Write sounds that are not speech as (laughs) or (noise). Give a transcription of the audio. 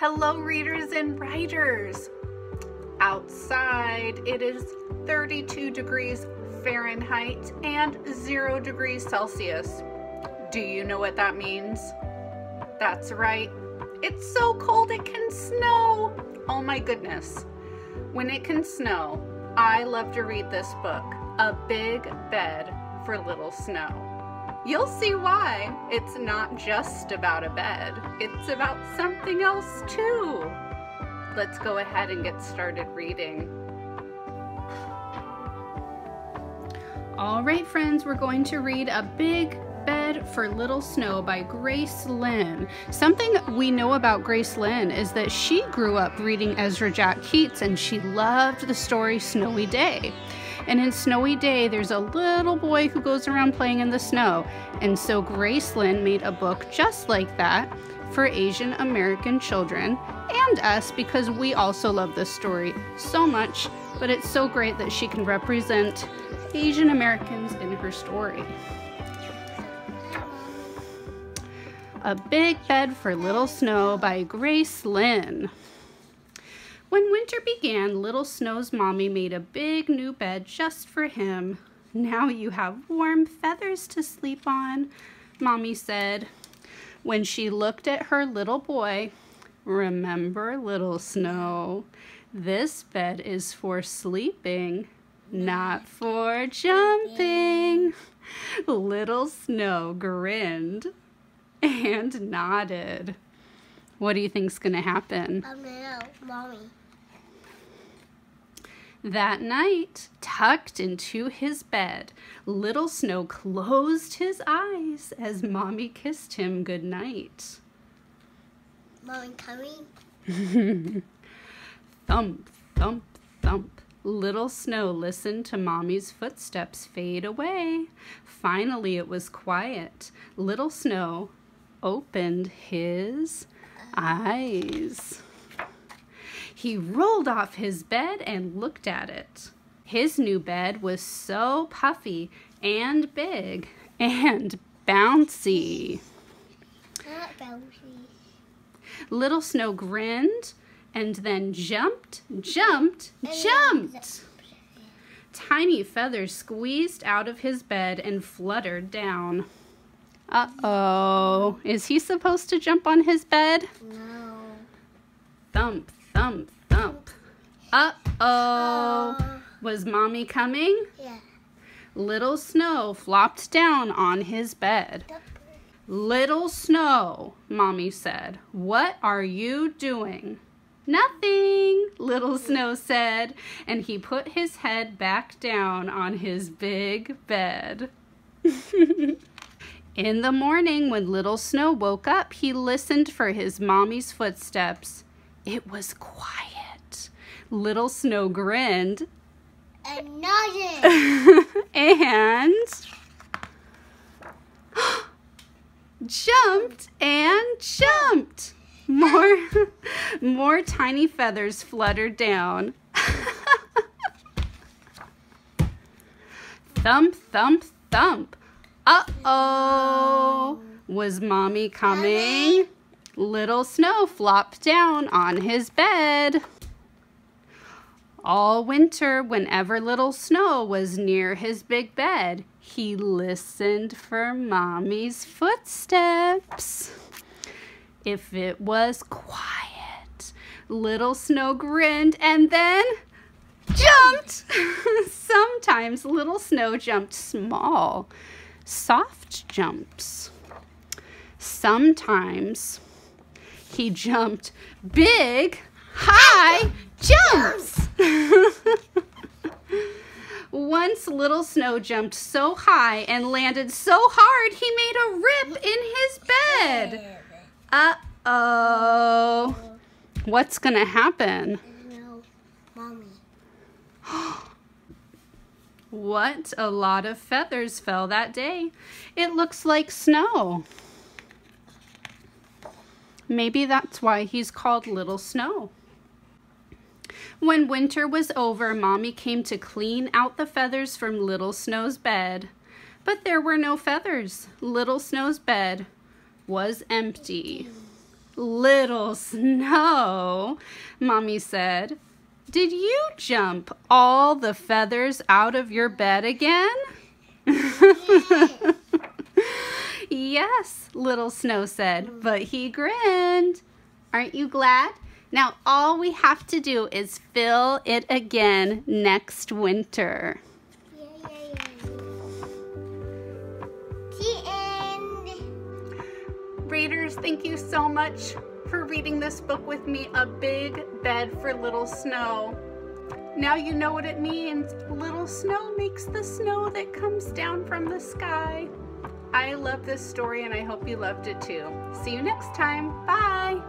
Hello, readers and writers. Outside, it is 32 degrees Fahrenheit and 0 degrees Celsius. Do you know what that means? That's right. It's so cold it can snow. Oh my goodness. When it can snow, I love to read this book, A Big Bed for Little Snow. You'll see why. It's not just about a bed, it's about something else too. Let's go ahead and get started reading. All right, friends, we're going to read A Big Bed for Little Snow by Grace Lin. Something we know about Grace Lin is that she grew up reading Ezra Jack Keats and she loved the story Snowy Day. And in Snowy Day, there's a little boy who goes around playing in the snow. And so Grace Lin made a book just like that for Asian American children and us because we also love this story so much. But it's so great that she can represent Asian Americans in her story. A Big Bed for Little Snow by Grace Lin. When winter began, Little Snow's mommy made a big new bed just for him. Now you have warm feathers to sleep on, Mommy said. When she looked at her little boy, remember, Little Snow, this bed is for sleeping, not for jumping. Little Snow grinned and nodded. What do you think's gonna happen? Um, no, mommy. That night, tucked into his bed, Little Snow closed his eyes as Mommy kissed him good night. Mommy coming? (laughs) thump, thump, thump. Little Snow listened to Mommy's footsteps fade away. Finally, it was quiet. Little Snow opened his eyes. He rolled off his bed and looked at it. His new bed was so puffy and big and bouncy. Not bouncy. Little Snow grinned and then jumped, jumped, jumped. Tiny feathers squeezed out of his bed and fluttered down. Uh-oh. Is he supposed to jump on his bed? No. Thump, thump, thump. Uh-oh. Uh, Was Mommy coming? yeah. Little Snow flopped down on his bed. Little Snow, Mommy said, what are you doing? Nothing, Little Snow said, and he put his head back down on his big bed. (laughs) In the morning, when Little Snow woke up, he listened for his mommy's footsteps. It was quiet. Little Snow grinned And nothing. (laughs) and (gasps) jumped and jumped. More (laughs) more tiny feathers fluttered down. (laughs) thump thump thump. Uh-oh. Was mommy coming? Little Snow flopped down on his bed. All winter, whenever Little Snow was near his big bed, he listened for Mommy's footsteps. If it was quiet, Little Snow grinned and then jumped. (laughs) Sometimes Little Snow jumped small, soft jumps. Sometimes he jumped big, high jumps. (laughs) Once Little Snow jumped so high and landed so hard he made a rip in his bed. Uh oh. What's gonna happen? No, (gasps) mommy. What a lot of feathers fell that day. It looks like snow. Maybe that's why he's called Little Snow. When winter was over, Mommy came to clean out the feathers from Little Snow's bed. But there were no feathers. Little Snow's bed was empty. Little Snow, Mommy said, did you jump all the feathers out of your bed again? (laughs) yes, Little Snow said, but he grinned. Aren't you glad? Now all we have to do is fill it again next winter. The end. Readers, thank you so much for reading this book with me, A Big Bed for Little Snow. Now you know what it means. Little snow makes the snow that comes down from the sky. I love this story and I hope you loved it too. See you next time. Bye.